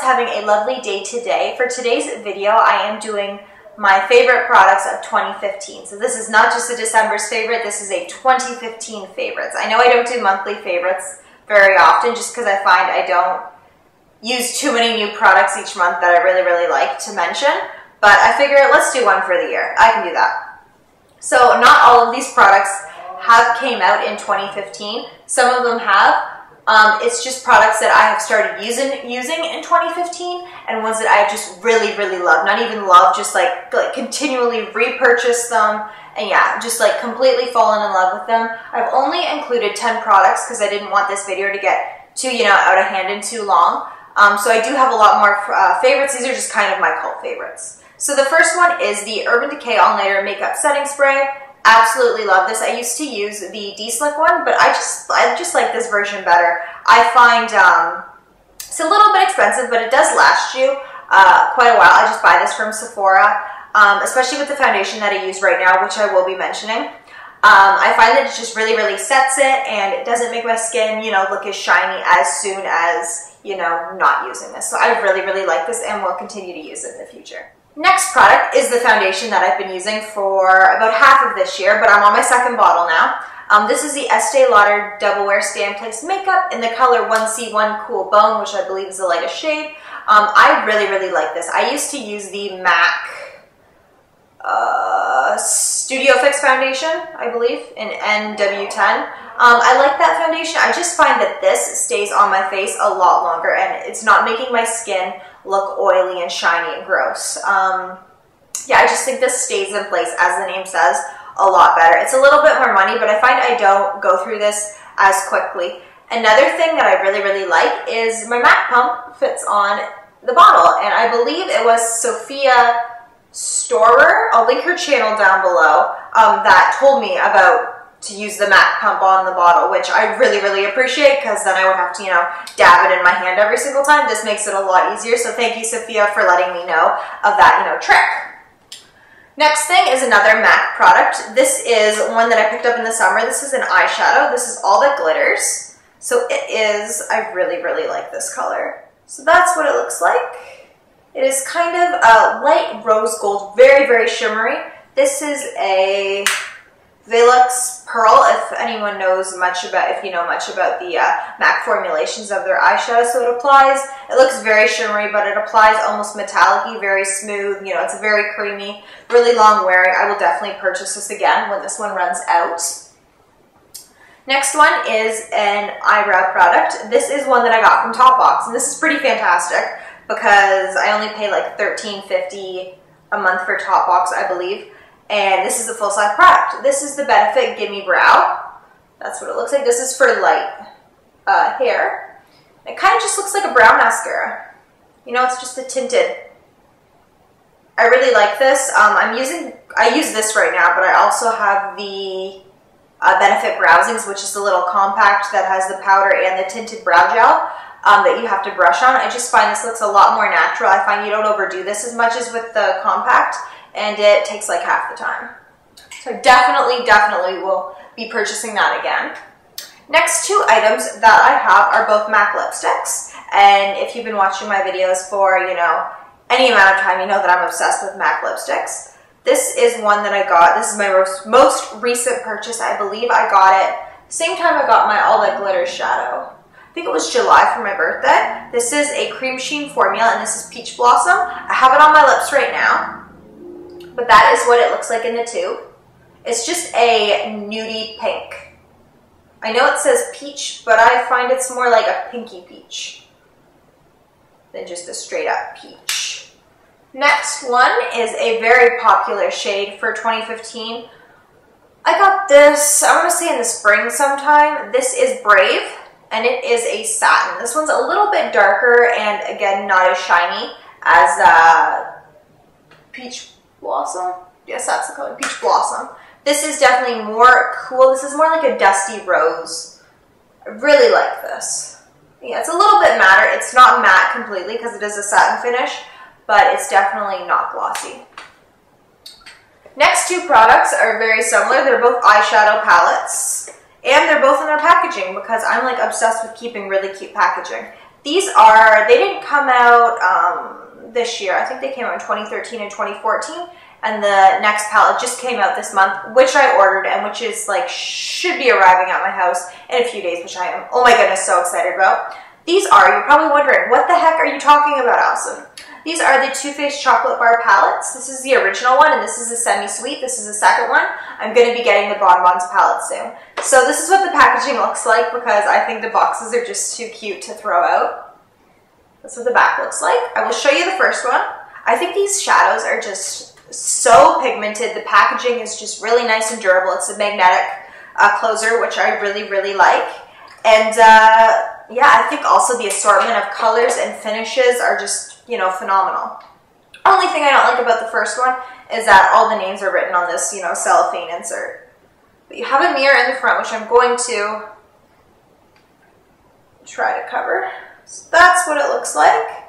having a lovely day today. For today's video, I am doing my favorite products of 2015. So this is not just a December's favorite, this is a 2015 favorites. I know I don't do monthly favorites very often just because I find I don't use too many new products each month that I really, really like to mention. But I figure let's do one for the year. I can do that. So not all of these products have came out in 2015. Some of them have. Um, it's just products that I have started using using in 2015 and ones that I just really, really love. Not even love, just like, like continually repurchase them and yeah, just like completely fallen in love with them. I've only included 10 products because I didn't want this video to get too, you know, out of hand and too long. Um, so I do have a lot more uh, favorites. These are just kind of my cult favorites. So the first one is the Urban Decay All Nighter Makeup Setting Spray. Absolutely love this. I used to use the De-Slick one, but I just I just like this version better. I find um, it's a little bit expensive, but it does last you uh, quite a while. I just buy this from Sephora, um, especially with the foundation that I use right now, which I will be mentioning. Um, I find that it just really, really sets it and it doesn't make my skin, you know, look as shiny as soon as, you know, not using this. So I really, really like this and will continue to use it in the future. Next product is the foundation that I've been using for about half of this year, but I'm on my second bottle now. Um, this is the Estee Lauder Double Wear Stay-in-Place Makeup in the color 1C1 Cool Bone, which I believe is the lightest shade. Um, I really, really like this. I used to use the MAC uh, Studio Fix foundation, I believe, in NW10. Um, I like that foundation. I just find that this stays on my face a lot longer and it's not making my skin look oily and shiny and gross. Um, yeah, I just think this stays in place, as the name says, a lot better. It's a little bit more money, but I find I don't go through this as quickly. Another thing that I really, really like is my MAC pump fits on the bottle, and I believe it was Sophia Storer, I'll link her channel down below, um, that told me about to use the MAC pump on the bottle, which I really, really appreciate because then I would have to, you know, dab it in my hand every single time. This makes it a lot easier. So thank you, Sophia, for letting me know of that, you know, trick. Next thing is another MAC product. This is one that I picked up in the summer. This is an eyeshadow. This is all that glitters. So it is, I really, really like this color. So that's what it looks like. It is kind of a light rose gold, very, very shimmery. This is a Veluxe Pearl, if anyone knows much about, if you know much about the uh, MAC formulations of their eyeshadow. So it applies, it looks very shimmery, but it applies almost metallic very smooth. You know, it's very creamy, really long wearing. I will definitely purchase this again when this one runs out. Next one is an eyebrow product. This is one that I got from Topbox, and this is pretty fantastic because I only pay like $13.50 a month for Topbox, I believe. And this is a full-size product. This is the Benefit Gimme Brow. That's what it looks like. This is for light uh, hair. It kind of just looks like a brow mascara. You know, it's just a tinted. I really like this. Um, I'm using, I use this right now, but I also have the uh, Benefit Brow Zings, which is the little compact that has the powder and the tinted brow gel um, that you have to brush on. I just find this looks a lot more natural. I find you don't overdo this as much as with the compact and it takes like half the time. So definitely, definitely will be purchasing that again. Next two items that I have are both MAC lipsticks. And if you've been watching my videos for, you know, any amount of time, you know that I'm obsessed with MAC lipsticks. This is one that I got. This is my most, recent purchase. I believe I got it same time I got my All That Glitters shadow. I think it was July for my birthday. This is a cream sheen formula and this is Peach Blossom. I have it on my lips right now but that is what it looks like in the tube. It's just a nudie pink. I know it says peach, but I find it's more like a pinky peach than just a straight up peach. Next one is a very popular shade for 2015. I got this, I want to say in the spring sometime. This is Brave, and it is a satin. This one's a little bit darker and, again, not as shiny as uh, Peach Blossom. Yes, that's the color, Peach Blossom. This is definitely more cool. This is more like a dusty rose. I really like this. Yeah, it's a little bit matter. It's not matte completely because it is a satin finish, but it's definitely not glossy. Next two products are very similar. They're both eyeshadow palettes. And they're both in their packaging because I'm like obsessed with keeping really cute packaging. These are, they didn't come out um, this year. I think they came out in 2013 and 2014 and the next palette just came out this month, which I ordered and which is like should be arriving at my house in a few days, which I am, oh my goodness, so excited about. These are, you're probably wondering, what the heck are you talking about, Allyson? These are the Too Faced Chocolate Bar Palettes. This is the original one, and this is the semi-sweet. This is the second one. I'm going to be getting the Bonbons palette soon. So this is what the packaging looks like because I think the boxes are just too cute to throw out. That's what the back looks like. I will show you the first one. I think these shadows are just so pigmented. The packaging is just really nice and durable. It's a magnetic uh, closer, which I really, really like. And uh, yeah, I think also the assortment of colors and finishes are just, you know, phenomenal. Only thing I don't like about the first one is that all the names are written on this, you know, cellophane insert. But you have a mirror in the front, which I'm going to try to cover. So that's what it looks like.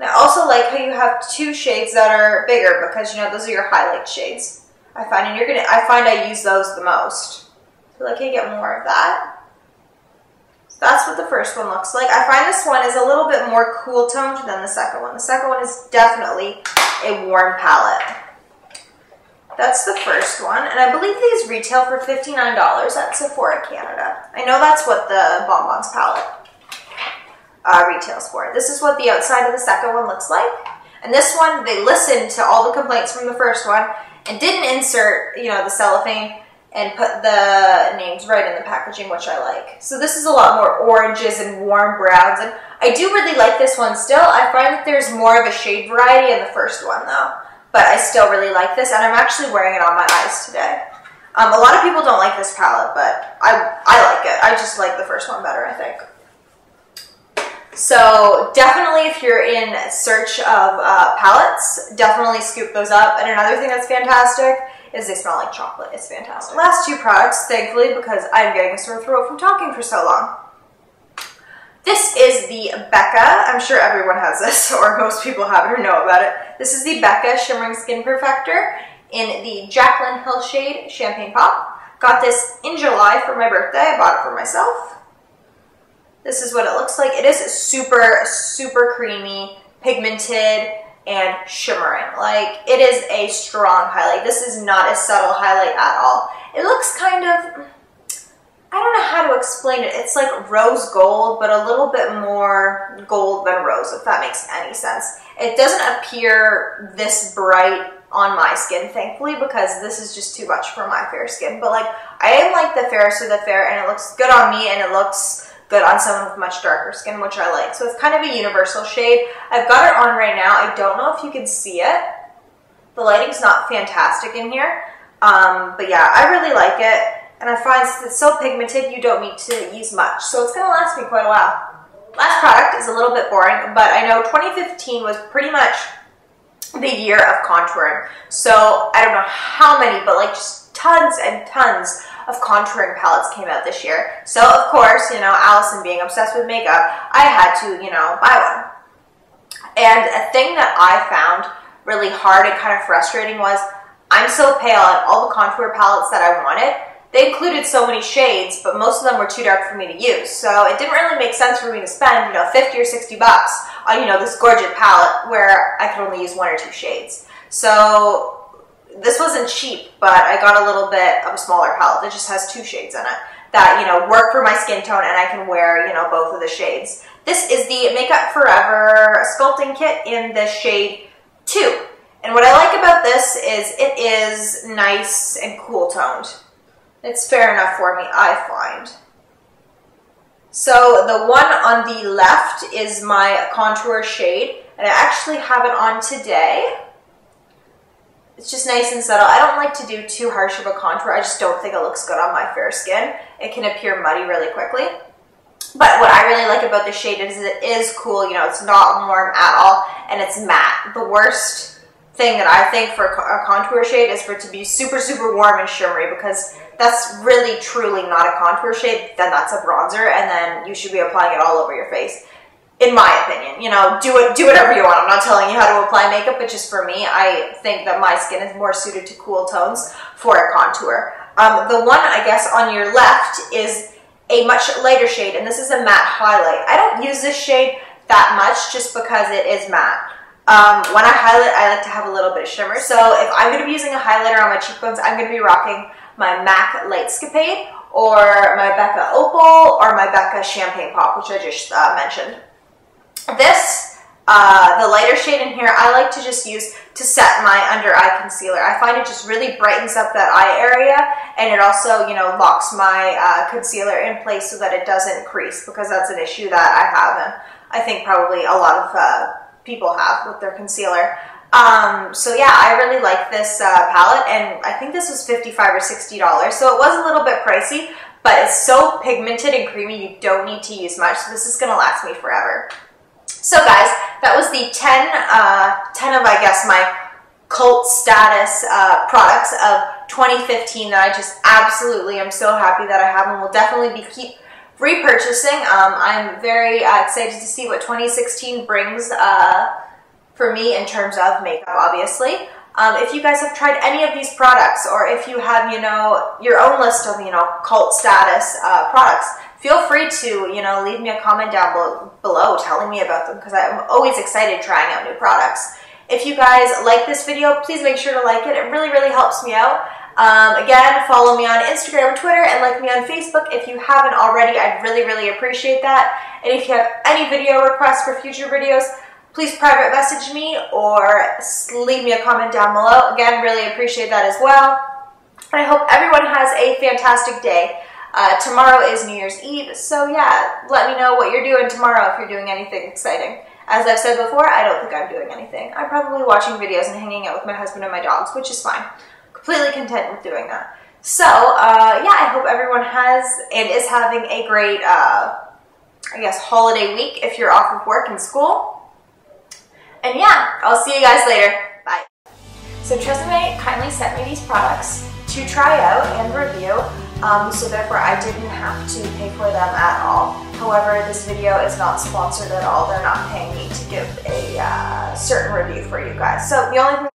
And I also like how you have two shades that are bigger because you know those are your highlight shades. I find and you're gonna I find I use those the most. So like you get more of that. So that's what the first one looks like. I find this one is a little bit more cool toned than the second one. The second one is definitely a warm palette. That's the first one, and I believe these retail for $59 at Sephora Canada. I know that's what the Bonbons palette uh, retails for. This is what the outside of the second one looks like. And this one, they listened to all the complaints from the first one and didn't insert, you know, the cellophane and put the names right in the packaging, which I like. So this is a lot more oranges and warm browns. And I do really like this one still. I find that there's more of a shade variety in the first one though. But I still really like this and I'm actually wearing it on my eyes today. Um, a lot of people don't like this palette, but I, I like it. I just like the first one better, I think. So definitely if you're in search of uh, palettes, definitely scoop those up. And another thing that's fantastic is they smell like chocolate. It's fantastic. Last two products, thankfully, because I'm getting a sore throat from talking for so long. This is the Becca. I'm sure everyone has this, or most people have it or know about it. This is the Becca Shimmering Skin Perfector in the Jaclyn Hill shade Champagne Pop. Got this in July for my birthday. I bought it for myself. This is what it looks like. It is super, super creamy, pigmented, and shimmering. Like, it is a strong highlight. This is not a subtle highlight at all. It looks kind of, I don't know how to explain it. It's like rose gold, but a little bit more gold than rose, if that makes any sense. It doesn't appear this bright on my skin, thankfully, because this is just too much for my fair skin. But like, I am like the fairest of the fair, and it looks good on me, and it looks good on someone with much darker skin, which I like. So it's kind of a universal shade. I've got it on right now. I don't know if you can see it. The lighting's not fantastic in here. Um, but yeah, I really like it. And I find it's so pigmented, you don't need to use much. So it's going to last me quite a while. Last product is a little bit boring, but I know 2015 was pretty much the year of contouring. So I don't know how many, but like just tons and tons of contouring palettes came out this year. So of course, you know, Allyson being obsessed with makeup, I had to, you know, buy one. And a thing that I found really hard and kind of frustrating was I'm so pale and all the contour palettes that I wanted, they included so many shades, but most of them were too dark for me to use. So it didn't really make sense for me to spend, you know, 50 or 60 bucks on, you know, this gorgeous palette where I could only use one or two shades. So this wasn't cheap, but I got a little bit of a smaller palette that just has two shades in it that, you know, work for my skin tone and I can wear, you know, both of the shades. This is the Makeup For Ever sculpting kit in the shade 2. And what I like about this is it is nice and cool toned. It's fair enough for me, I find. So the one on the left is my contour shade, and I actually have it on today. It's just nice and subtle. I don't like to do too harsh of a contour. I just don't think it looks good on my fair skin. It can appear muddy really quickly. But what I really like about the shade is it is cool. You know, it's not warm at all, and it's matte. The worst thing that I think for a contour shade is for it to be super, super warm and shimmery because that's really, truly not a contour shade. Then that's a bronzer, and then you should be applying it all over your face in my opinion. You know, do it, do whatever you want. I'm not telling you how to apply makeup, but just for me, I think that my skin is more suited to cool tones for a contour. Um, the one, I guess, on your left is a much lighter shade, and this is a matte highlight. I don't use this shade that much just because it is matte. Um, when I highlight, I like to have a little bit of shimmer. So if I'm going to be using a highlighter on my cheekbones, I'm going to be rocking my MAC Lightscapade or my Becca Opal or my Becca Champagne Pop, which I just uh, mentioned. This, uh, the lighter shade in here, I like to just use to set my under eye concealer. I find it just really brightens up that eye area and it also, you know, locks my uh, concealer in place so that it doesn't crease because that's an issue that I have and I think probably a lot of uh, people have with their concealer. Um, so yeah, I really like this uh, palette, and I think this was 55 or $60, so it was a little bit pricey, but it's so pigmented and creamy, you don't need to use much, so this is going to last me forever. So guys, that was the 10, uh, 10 of, I guess, my cult status uh, products of 2015 that I just absolutely am so happy that I have and will definitely be keep repurchasing. Um, I'm very uh, excited to see what 2016 brings uh, for me in terms of makeup, obviously. Um, if you guys have tried any of these products or if you have, you know, your own list of, you know, cult status uh, products, feel free to, you know, leave me a comment down below, telling me about them because I'm always excited trying out new products. If you guys like this video, please make sure to like it. It really, really helps me out. Um, again, follow me on Instagram and Twitter and like me on Facebook if you haven't already. I'd really, really appreciate that. And if you have any video requests for future videos, please private message me or leave me a comment down below. Again, really appreciate that as well. And I hope everyone has a fantastic day. Uh, tomorrow is New Year's Eve, so yeah, let me know what you're doing tomorrow if you're doing anything exciting. As I've said before, I don't think I'm doing anything. I'm probably watching videos and hanging out with my husband and my dogs, which is fine. Completely content with doing that. So, uh, yeah, I hope everyone has and is having a great, uh, I guess, holiday week if you're off of work and school. And yeah, I'll see you guys later. Bye. So Tresemme kindly sent me these products to try out and review, um, so therefore I didn't have to pay for them at all. However, this video is not sponsored at all. They're not paying me to give a uh, certain review for you guys. So the only thing